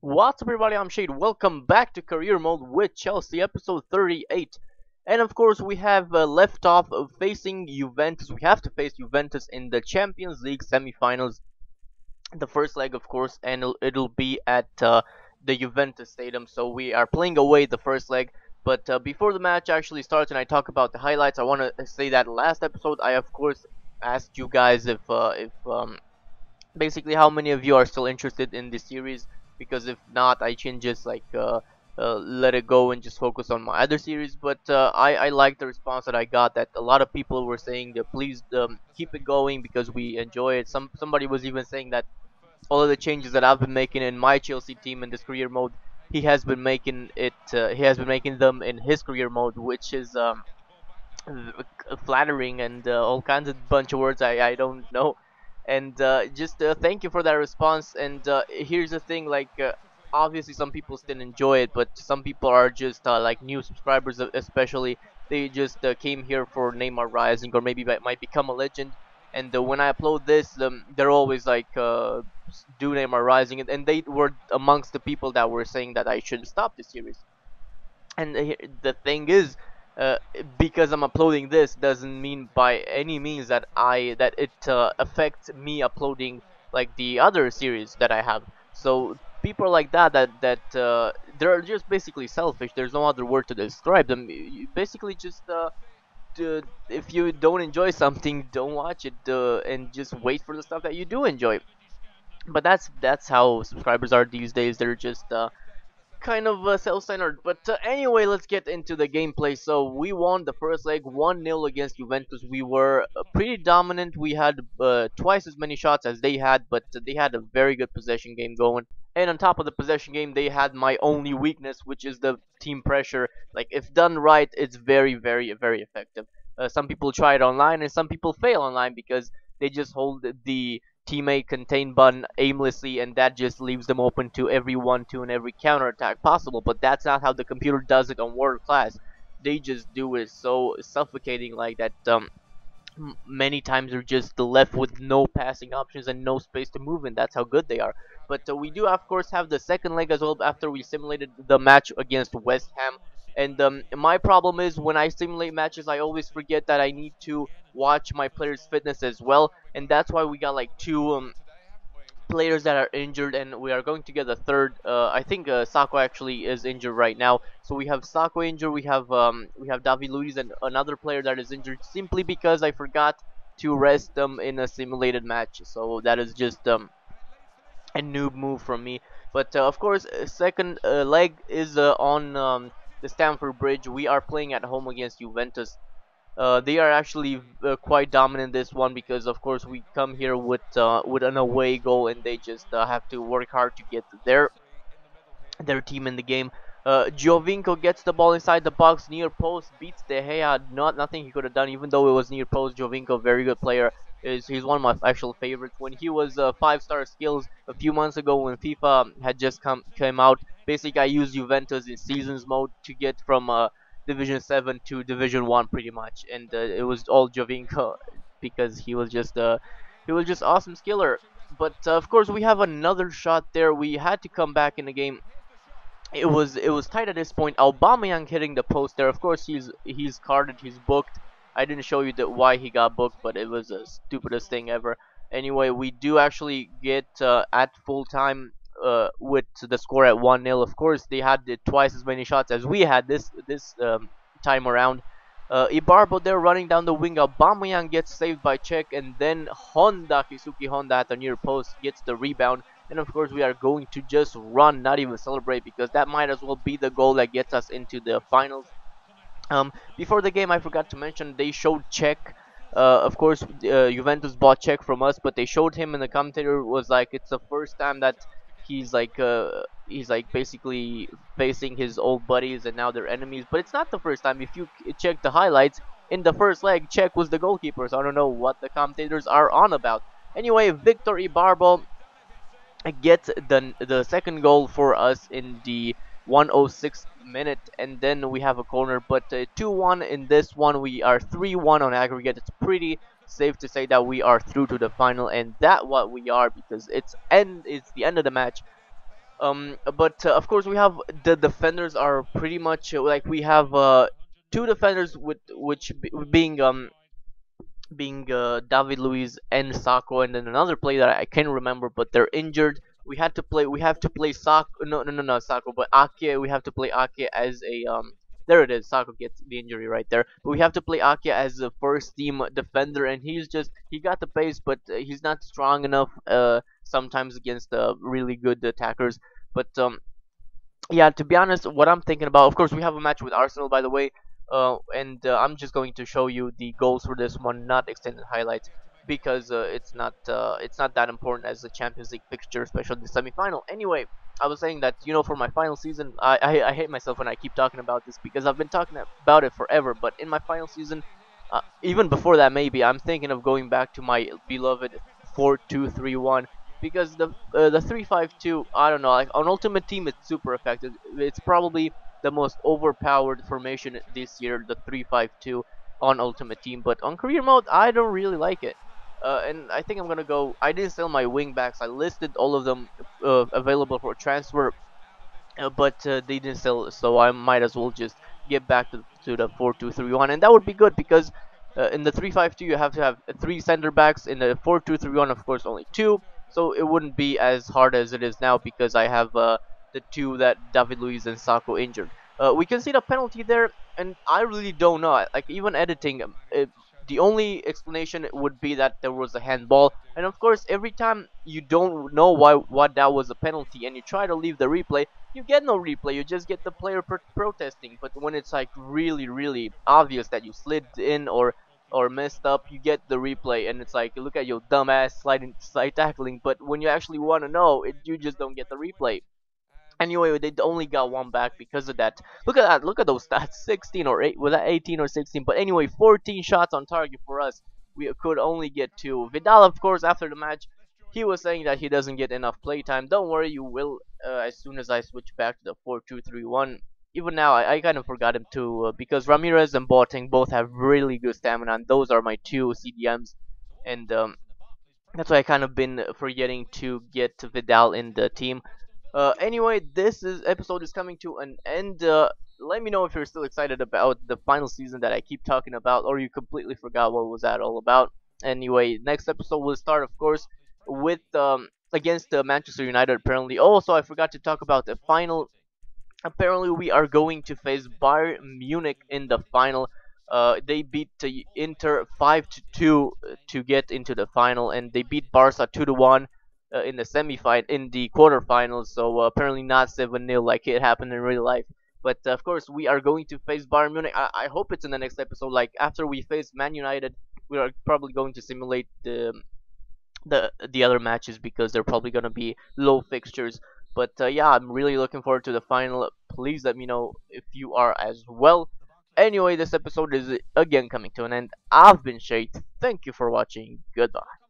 What's up everybody, I'm Shade. Welcome back to Career Mode with Chelsea, episode 38. And of course we have uh, left off of facing Juventus. We have to face Juventus in the Champions League semi-finals. The first leg of course, and it'll, it'll be at uh, the Juventus Stadium. So we are playing away the first leg. But uh, before the match actually starts and I talk about the highlights, I want to say that last episode I of course asked you guys if, uh, if um, basically how many of you are still interested in this series because if not I can just like uh, uh, let it go and just focus on my other series. But uh, I, I like the response that I got that a lot of people were saying that please um, keep it going because we enjoy it. Some somebody was even saying that all of the changes that I've been making in my Chelsea team in this career mode he has been making it uh, he has been making them in his career mode which is um, flattering and uh, all kinds of bunch of words I, I don't know and uh, just uh, thank you for that response. And uh, here's the thing like uh, obviously some people still enjoy it but some people are just uh, like new subscribers especially. They just uh, came here for Neymar Rising or maybe might become a legend. And when I upload this um, they're always like do Neymar Rising. And, and they were amongst the people that were saying that I should stop the series. And the thing is uh, because I'm uploading this doesn't mean by any means that I that it uh, affects me uploading like the other series that I have. So people like that that that uh, they're just basically selfish. There's no other word to describe them. You basically just uh, if you don't enjoy something, don't watch it uh, and just wait for the stuff that you do enjoy. But that's that's how subscribers are these days. They're just kind of uh, self-centered. But uh, anyway, let's get into the gameplay. So we won the first leg 1-0 against Juventus. We were uh, pretty dominant. We had uh, twice as many shots as they had, but they had a very good possession game going. And on top of the possession game, they had my only weakness, which is the team pressure. Like, if done right, it's very, very, very effective. Uh, some people try it online, and some people fail online because they just hold the teammate contain button aimlessly and that just leaves them open to every 1-2 and every counter attack possible. But that's not how the computer does it on world class. They just do it so suffocating like that um, many times they're just left with no passing options and no space to move in that's how good they are. But uh, we do of course have the second leg as well after we simulated the match against West Ham and um, my problem is when I simulate matches, I always forget that I need to watch my players' fitness as well. And that's why we got like two um, players that are injured and we are going to get a third uh, I think uh, Sakho actually is injured right now. So we have Sakho injured we have um, we have David Luiz and another player that is injured simply because I forgot to rest them in a simulated match. So that is just um, a noob move from me. But uh, of course uh, second uh, leg is uh, on um, the Stamford Bridge. We are playing at home against Juventus. Uh, they are actually uh, quite dominant this one because of course we come here with uh, with an away goal and they just uh, have to work hard to get their their team in the game. Uh, Giovinco gets the ball inside the box near post beats De Gea not nothing he could have done even though it was near post Giovinco very good player is he's one of my actual favorites when he was uh, five star skills a few months ago when FIFA had just come came out basically I used Juventus in seasons mode to get from uh, Division 7 to Division 1 pretty much. And uh, it was all Giovinco because he was just uh, he was just awesome skiller. But uh, of course we have another shot there. We had to come back in the game. It was it was tight at this point. Aubameyang hitting the post there. Of course he's he's carded. He's booked. I didn't show you that why he got booked but it was the stupidest thing ever. Anyway we do actually get uh, at full time uh, with the score at 1-0. Of course, they had twice as many shots as we had this this um, time around. Uh, Ibarbo there running down the wing. Aubameyang gets saved by Cech, and then Honda, Keisuke Honda at the near post gets the rebound. And of course, we are going to just run, not even celebrate, because that might as well be the goal that gets us into the finals. Um, before the game, I forgot to mention they showed Cech. Uh, of course, uh, Juventus bought Cech from us, but they showed him, and the commentator was like, "It's the first time that he's like uh, he's like basically facing his old buddies and now they're enemies. But it's not the first time. If you check the highlights, in the first leg, Cech was the goalkeeper. So I don't know what the commentators are on about. Anyway, Victor Ibarbo gets the the second goal for us in the 106th minute and then we have a corner but 2-1 uh, in this one we are 3-1 on aggregate it's pretty safe to say that we are through to the final and that what we are because it's end it's the end of the match Um, but uh, of course we have the defenders are pretty much uh, like we have uh, two defenders with which be, being um being uh, David Luiz and Sakho, and then another player that I can't remember, but they're injured. We had to play. We have to play Sakho. No, no, no, no, Sakho, but Ake. We have to play Ake as a um. There it is. Sakho gets the injury right there. But we have to play Ake as the first team defender, and he's just he got the pace, but uh, he's not strong enough. Uh, sometimes against uh, really good attackers. But um, yeah, to be honest, what I'm thinking about, of course, we have a match with Arsenal, by the way, uh, and uh, I'm just going to show you the goals for this one, not extended highlights, because uh, it's not uh, it's not that important as the Champions League fixture, especially the semi-final. Anyway, I was saying that you know for my final season, I, I I hate myself when I keep talking about this because I've been talking about it forever. But in my final season, uh, even before that, maybe I'm thinking of going back to my beloved four-two-three-one because the uh, the 352 I don't know like on ultimate team it's super effective it's probably the most overpowered formation this year the 352 on ultimate team but on career mode I don't really like it uh, and I think I'm gonna go I didn't sell my wing backs I listed all of them uh, available for transfer uh, but uh, they didn't sell so I might as well just get back to, to the 4-2-3-1 and that would be good because uh, in the 3-5-2 you have to have three center backs in the 4-2-3-1 of course only two so it wouldn't be as hard as it is now because I have uh, the two that David Luiz and Sakho injured. We can see the penalty there, and I really don't know. Like even editing, it, the only explanation would be that there was a handball, and of course, every time you don't know why what that was a penalty, and you try to leave the replay, you get no replay. You just get the player pr protesting. But when it's like really, really obvious that you slid in or or messed up, you get the replay, and it's like look at your dumbass sliding, slide tackling. But when you actually want to know, it, you just don't get the replay. Anyway, they only got one back because of that. Look at that. Look at those stats. 16 or 8. Was that 18 or 16? But anyway, 14 shots on target for us. We could only get two. Vidal, of course, after the match, he was saying that he doesn't get enough playtime. Don't worry, you will uh, as soon as I switch back to the 4-2-3-1 even now, I, I kind of forgot him too uh, because Ramirez and Boateng both have really good stamina, and those are my two CDMs, and um, that's why I kind of been forgetting to get Vidal in the team. Uh, anyway, this is episode is coming to an end. Uh, let me know if you're still excited about the final season that I keep talking about, or you completely forgot what was that all about. Anyway, next episode will start, of course, with um, against uh, Manchester United. Apparently, also I forgot to talk about the final apparently we are going to face Bayern Munich in the final. Uh, they beat uh, Inter 5 to 2 uh, to get into the final, and they beat Barca 2 to 1 uh, in the semi-final, in the quarterfinals. So uh, apparently not 7 0 like it happened in real life. But uh, of course, we are going to face Bayern Munich. I, I hope it's in the next episode. Like after we face Man United, we are probably going to simulate the the the other matches because they're probably going to be low fixtures. But uh, yeah, I'm really looking forward to the final. Please let me know if you are as well. Anyway, this episode is again coming to an end. I've been Shade. Thank you for watching. Goodbye.